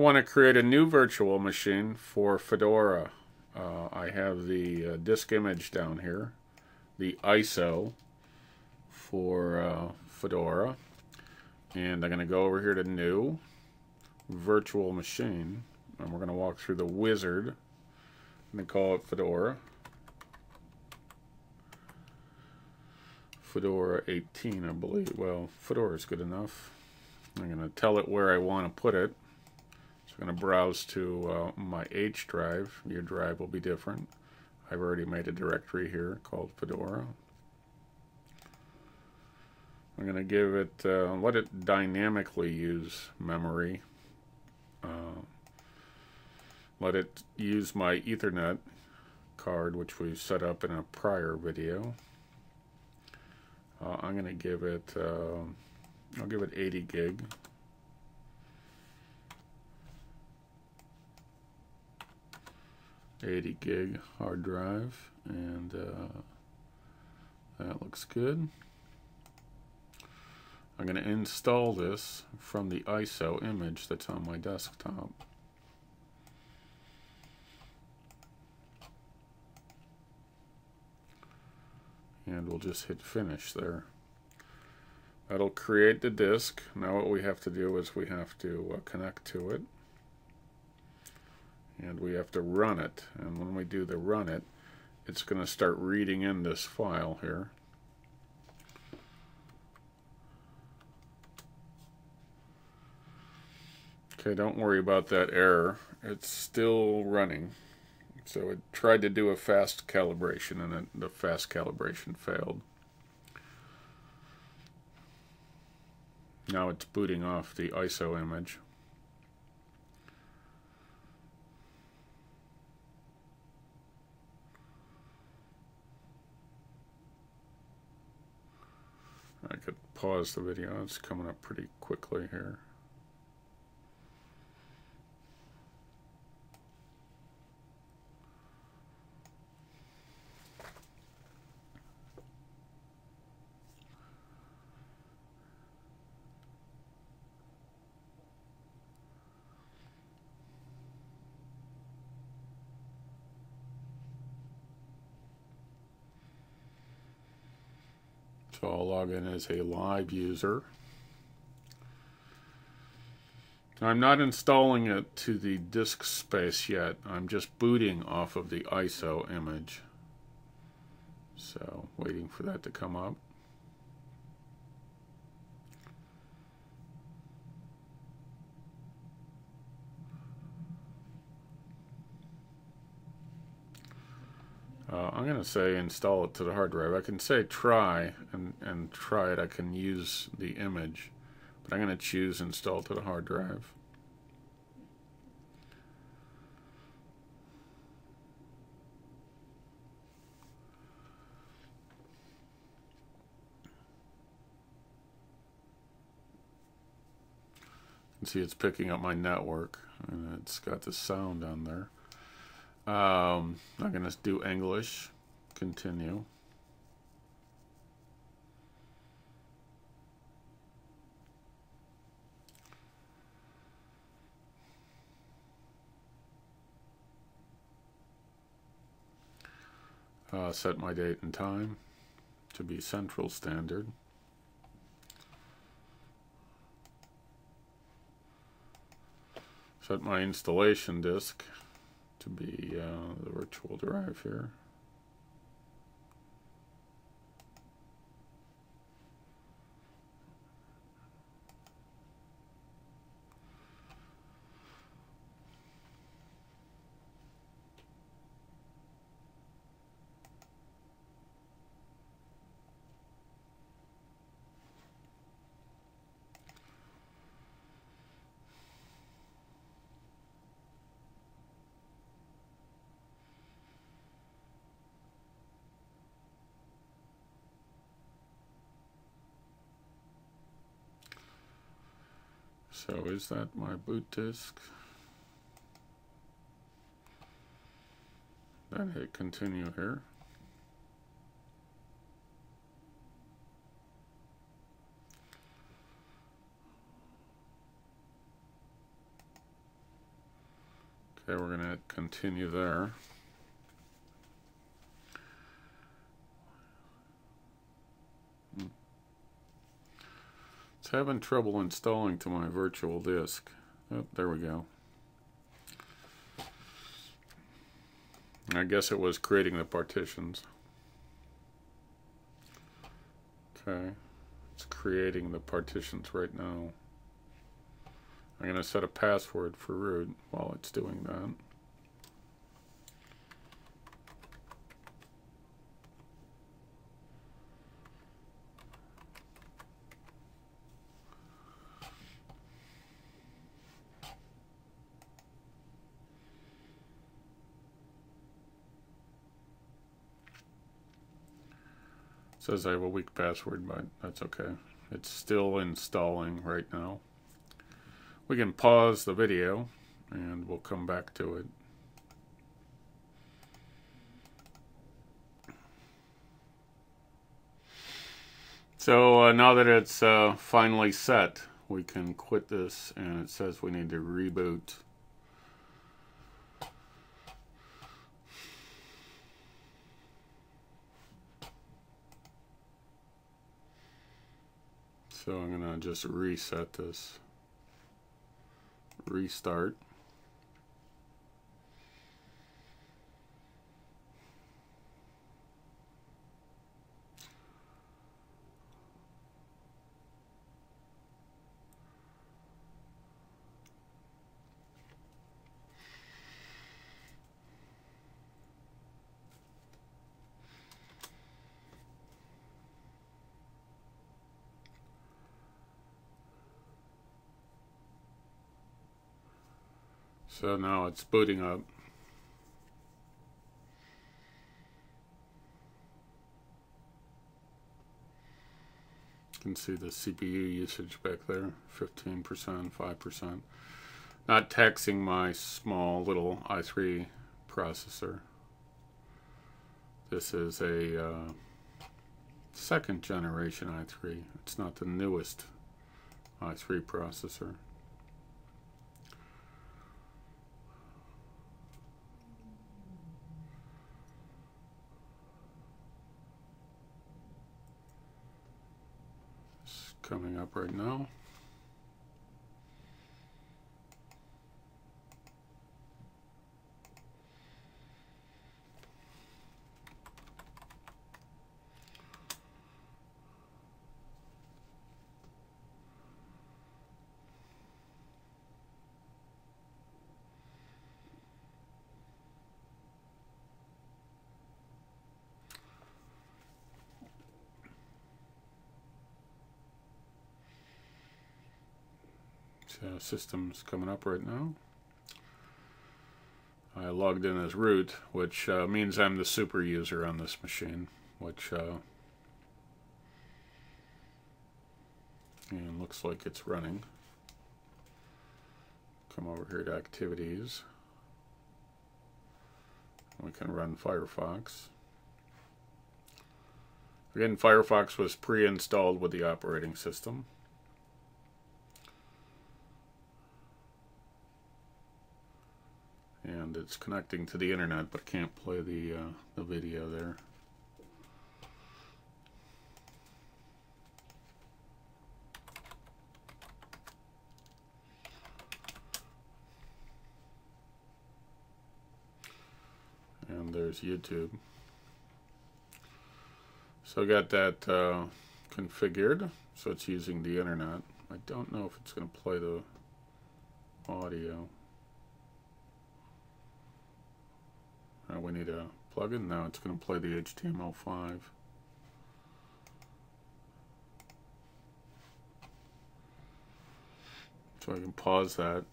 I want to create a new virtual machine for Fedora. Uh, I have the uh, disk image down here, the ISO for uh, Fedora. And I'm going to go over here to New, Virtual Machine, and we're going to walk through the wizard and call it Fedora. Fedora 18, I believe. Well, Fedora is good enough. I'm going to tell it where I want to put it. Going to browse to uh, my H drive. Your drive will be different. I've already made a directory here called Fedora. I'm going to give it, uh, let it dynamically use memory. Uh, let it use my Ethernet card, which we set up in a prior video. Uh, I'm going to give it, uh, I'll give it 80 gig. Eighty gig hard drive, and uh, that looks good. I'm going to install this from the ISO image that's on my desktop. and we'll just hit finish there. That'll create the disk. Now what we have to do is we have to uh, connect to it and we have to run it and when we do the run it it's going to start reading in this file here okay don't worry about that error it's still running so it tried to do a fast calibration and it, the fast calibration failed. Now it's booting off the ISO image. I could pause the video, it's coming up pretty quickly here. So I'll log in as a live user. I'm not installing it to the disk space yet. I'm just booting off of the ISO image. So waiting for that to come up. Uh, I'm going to say install it to the hard drive. I can say try and, and try it. I can use the image, but I'm going to choose install to the hard drive. You can see it's picking up my network and it's got the sound on there. Um, I'm going to do English. Continue. Uh, set my date and time to be Central Standard. Set my installation disk to be uh, the virtual drive here. So is that my boot disk? Then hit continue here. Okay, we're going to continue there. Having trouble installing to my virtual disk. Oh, there we go. I guess it was creating the partitions. Okay, it's creating the partitions right now. I'm going to set a password for root while it's doing that. Says I have a weak password, but that's okay. It's still installing right now. We can pause the video and we'll come back to it. So uh, now that it's uh, finally set, we can quit this and it says we need to reboot. So I'm going to just reset this. Restart. So now it's booting up. You can see the CPU usage back there, 15%, 5%. Not taxing my small little i3 processor. This is a uh, second generation i3. It's not the newest i3 processor. Coming up right now. Uh, system's coming up right now. I logged in as root, which uh, means I'm the super user on this machine, which uh, and looks like it's running. Come over here to activities. We can run Firefox. Again, Firefox was pre-installed with the operating system. And it's connecting to the internet but can't play the, uh, the video there. And there's YouTube. So I got that uh, configured, so it's using the internet. I don't know if it's going to play the audio. Uh, we need a plugin. Now it's going to play the HTML5. So I can pause that.